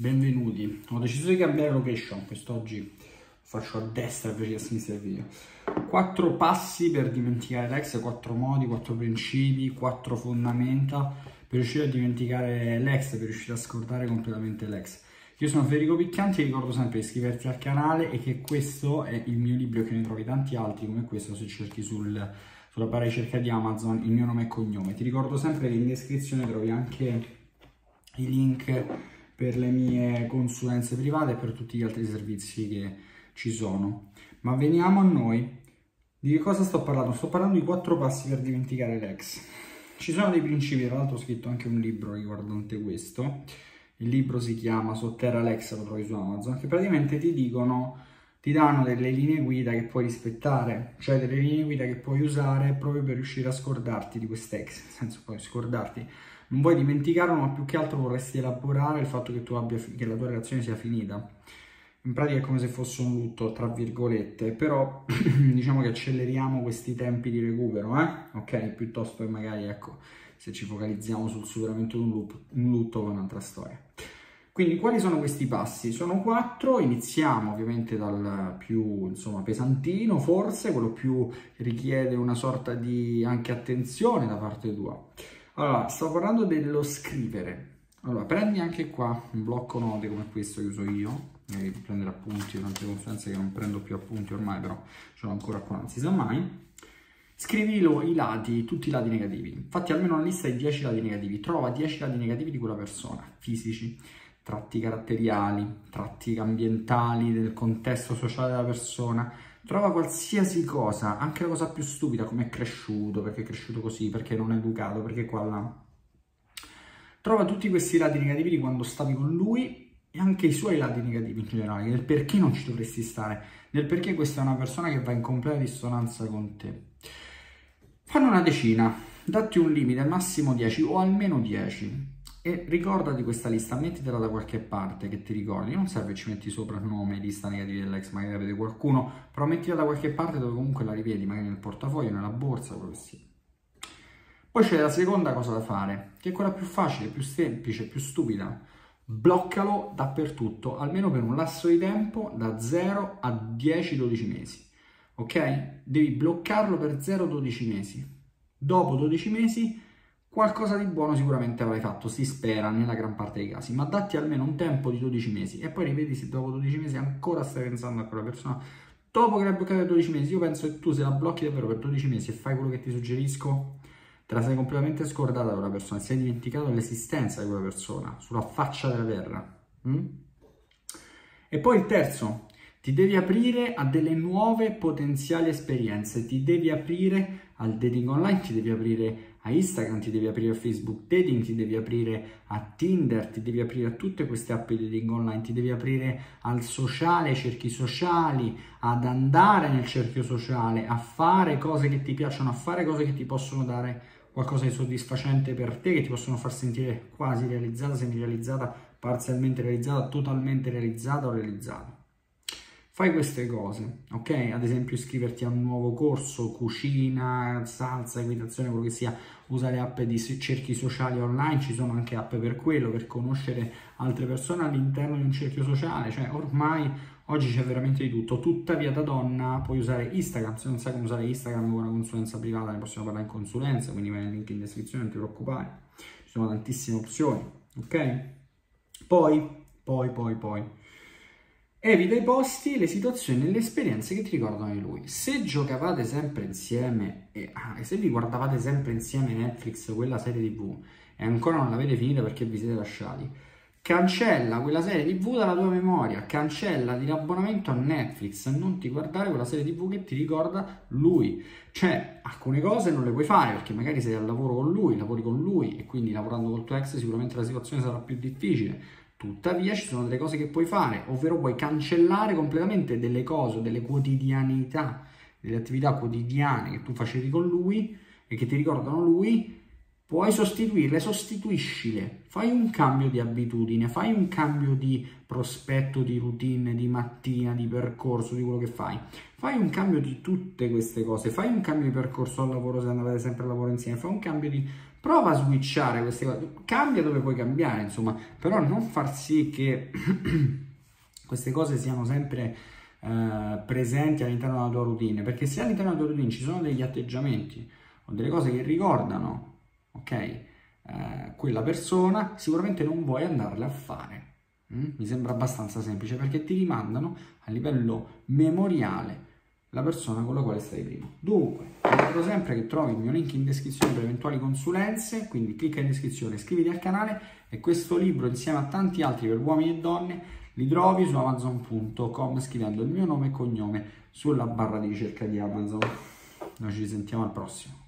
benvenuti. Ho deciso di cambiare location, quest'oggi faccio a destra che a sinistra del video. Quattro passi per dimenticare l'ex, quattro modi, quattro principi, quattro fondamenta per riuscire a dimenticare l'ex, per riuscire a scordare completamente l'ex. Io sono Federico Picchianti e ricordo sempre di iscriverti al canale e che questo è il mio libro che ne trovi tanti altri come questo se cerchi sul, sulla barra ricerca di Amazon il mio nome e cognome. Ti ricordo sempre che in descrizione trovi anche i link per le mie consulenze private e per tutti gli altri servizi che ci sono. Ma veniamo a noi. Di che cosa sto parlando? Sto parlando di quattro passi per dimenticare l'ex. Ci sono dei principi, tra l'altro ho scritto anche un libro riguardante questo. Il libro si chiama Sotterra Lex, lo trovi su Amazon, che praticamente ti dicono, ti danno delle linee guida che puoi rispettare, cioè delle linee guida che puoi usare proprio per riuscire a scordarti di quest'ex, nel senso puoi scordarti non vuoi dimenticarlo, ma più che altro vorresti elaborare il fatto che, abbia, che la tua relazione sia finita. In pratica è come se fosse un lutto, tra virgolette, però diciamo che acceleriamo questi tempi di recupero, eh? Ok? Piuttosto che magari, ecco, se ci focalizziamo sul superamento di un, loop, un lutto con un'altra storia. Quindi quali sono questi passi? Sono quattro, iniziamo ovviamente dal più insomma, pesantino, forse, quello più richiede una sorta di anche attenzione da parte tua. Allora, sto parlando dello scrivere. Allora, prendi anche qua un blocco note come questo che uso io, devi prendere appunti durante le consulenze che non prendo più appunti ormai, però ce l'ho ancora qua, non si sa mai. Scrivilo i lati, tutti i lati negativi. Fatti almeno una lista di 10 lati negativi. Trova 10 lati negativi di quella persona, fisici, tratti caratteriali, tratti ambientali, del contesto sociale della persona, Trova qualsiasi cosa, anche la cosa più stupida, come è cresciuto, perché è cresciuto così, perché non è educato, perché qua là. Trova tutti questi lati negativi di quando stavi con lui e anche i suoi lati negativi in generale, del perché non ci dovresti stare, del perché questa è una persona che va in completa dissonanza con te. Fanno una decina, datti un limite, massimo 10 o almeno 10 e ricordati questa lista, mettitela da qualche parte che ti ricordi, non serve ci metti sopra il nome, lista negativa dell'ex, magari vede qualcuno, però mettila da qualche parte dove comunque la rivedi, magari nel portafoglio, nella borsa, quello che sia. Poi c'è la seconda cosa da fare, che è quella più facile, più semplice, più stupida. Bloccalo dappertutto, almeno per un lasso di tempo da 0 a 10-12 mesi. Ok? Devi bloccarlo per 0-12 mesi. Dopo 12 mesi qualcosa di buono sicuramente avrai fatto, si spera nella gran parte dei casi, ma datti almeno un tempo di 12 mesi e poi rivedi se dopo 12 mesi ancora stai pensando a quella persona. Dopo che l'hai bloccata per 12 mesi, io penso che tu se la blocchi davvero per 12 mesi e fai quello che ti suggerisco, te la sei completamente scordata quella persona, sei dimenticato dell'esistenza di quella persona, sulla faccia della terra. Mm? E poi il terzo, ti devi aprire a delle nuove potenziali esperienze, ti devi aprire al dating online, ti devi aprire a Instagram, ti devi aprire a Facebook Dating, ti devi aprire a Tinder, ti devi aprire a tutte queste app di dating online, ti devi aprire al sociale, ai cerchi sociali, ad andare nel cerchio sociale, a fare cose che ti piacciono, a fare cose che ti possono dare qualcosa di soddisfacente per te, che ti possono far sentire quasi realizzata, semi realizzata, parzialmente realizzata, totalmente realizzata o realizzata. Fai queste cose, ok? Ad esempio iscriverti a un nuovo corso, cucina, salsa, equitazione, quello che sia, usa le app di cerchi sociali online, ci sono anche app per quello, per conoscere altre persone all'interno di un cerchio sociale, cioè ormai oggi c'è veramente di tutto, tuttavia da donna puoi usare Instagram, se non sai come usare Instagram con una consulenza privata ne possiamo parlare in consulenza, quindi vai nel link in descrizione, non ti preoccupare, ci sono tantissime opzioni, ok? Poi, poi, poi, poi Evita i posti, le situazioni e le esperienze che ti ricordano di lui. Se giocavate sempre insieme e, ah, e se vi guardavate sempre insieme Netflix quella serie tv e ancora non l'avete finita perché vi siete lasciati, cancella quella serie tv dalla tua memoria, cancella l'abbonamento a Netflix, non ti guardare quella serie tv che ti ricorda lui. Cioè, alcune cose non le puoi fare perché magari sei al lavoro con lui, lavori con lui e quindi lavorando col tuo ex sicuramente la situazione sarà più difficile Tuttavia ci sono delle cose che puoi fare, ovvero puoi cancellare completamente delle cose, delle quotidianità, delle attività quotidiane che tu facevi con lui e che ti ricordano lui, puoi sostituirle, sostituiscile, fai un cambio di abitudine, fai un cambio di prospetto, di routine, di mattina, di percorso, di quello che fai. Fai un cambio di tutte queste cose, fai un cambio di percorso al lavoro se andate sempre a lavoro insieme, fai un cambio di prova a switchare queste cose, cambia dove puoi cambiare, insomma, però non far sì che queste cose siano sempre eh, presenti all'interno della tua routine, perché se all'interno della tua routine ci sono degli atteggiamenti o delle cose che ricordano, ok, eh, quella persona, sicuramente non vuoi andarle a fare. Mm? Mi sembra abbastanza semplice perché ti rimandano a livello memoriale la persona con la quale stai prima. Dunque, ricordo sempre che trovi il mio link in descrizione per eventuali consulenze, quindi clicca in descrizione, iscriviti al canale e questo libro insieme a tanti altri per uomini e donne li trovi su amazon.com scrivendo il mio nome e cognome sulla barra di ricerca di Amazon. Noi ci sentiamo al prossimo.